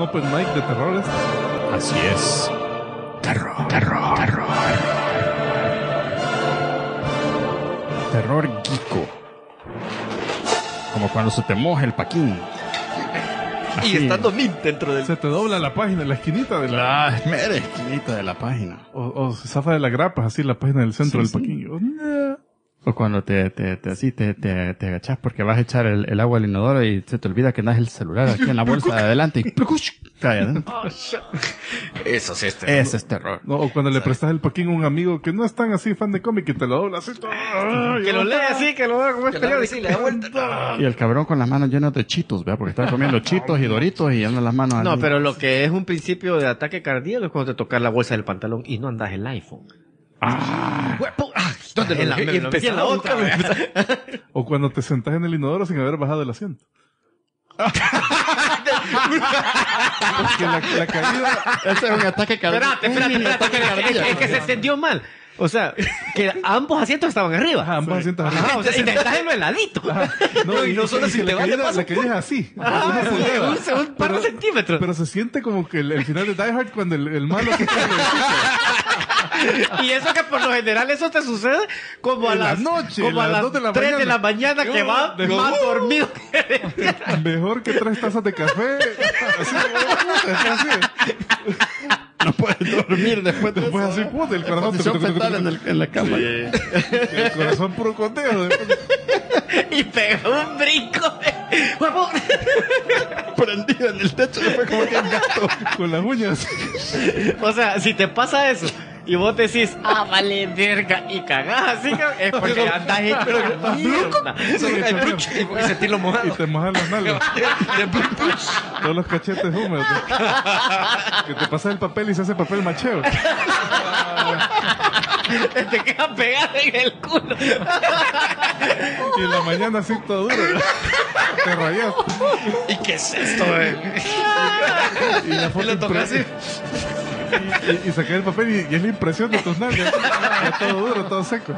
un open mic de terror. este. Así es. Terror, terror, terror. Terror guico. Como cuando se te moja el paquín. Y estando Mint dentro del. Se te dobla la página, la esquinita de la... La mera esquinita de la página. O, o se zafa de las grapas, así la página del centro Sí, del sí. paquín. Oh, no. O cuando te, te, te así te, te, te agachas porque vas a echar el, el agua al inodoro y se te olvida que andas el celular aquí en la bolsa de adelante y cae adentro. Eso sí, este. Ese es terror. No, o cuando le prestas el paquín a un amigo que no es tan así fan de cómic y te lo dobla así. todo. Que lo lee así, que lo vea como es periódico. Sí, le da vuelta. Y el cabrón con las manos llenas de chitos, ¿verdad? Porque está comiendo chitos y doritos y anda las manos No, pero lo que es un principio de ataque cardíaco es cuando te tocas la bolsa del pantalón y no andas el iPhone. Ah, Huepo, ah, ¿dónde lo en la, lo metí en la otra O cuando te sentás en el inodoro sin haber bajado el asiento. Porque la, la caída... ese es un ataque cardíaco. Espérate, espérate, espérate. Es, es- cardíaco. es que se entendió mal. O sea, que ambos asientos estaban arriba. Ajá, ambos asientos Ajá, arriba. o sea, intentas en lo heladito. No, y, no solo y si que te vas de paso. la caída es así. Pulgada. un, un par de Pero- centímetros. Pero se siente como que el, el final de Die Hard cuando el, el malo se cae. Y eso que por lo general eso te sucede como a En la las noche, como a a las de la 3 de la mañana. mañana que va De- más dormido. Mejor que tres tazas de café. Así, así. No puedes dormir después de Después eso. así, puta, el corazón. Posición fetal en, el- en la cama. El corazón puro conteo. después. y pegó un brinco. Huevón. Prendido en el techo después como que un gato. Con las uñas. O sea, si te pasa eso y vos decís, ah, vale, verga, y cagás así, es porque andás en mierda. El brunch, y porque sentirlo Y mojado. te mojan las nalgas. Todos los cachetes húmedos. Que te pasa el papel y se hace papel macheo. Te queda pegada en el culo. Y en la mañana así todo duro. Te rayas. ¿Y qué es esto, eh? Y la foto lo tocas impre- Y, y, sacas el papel y, es la impresión de tus nalgas. Todo duro, todo seco.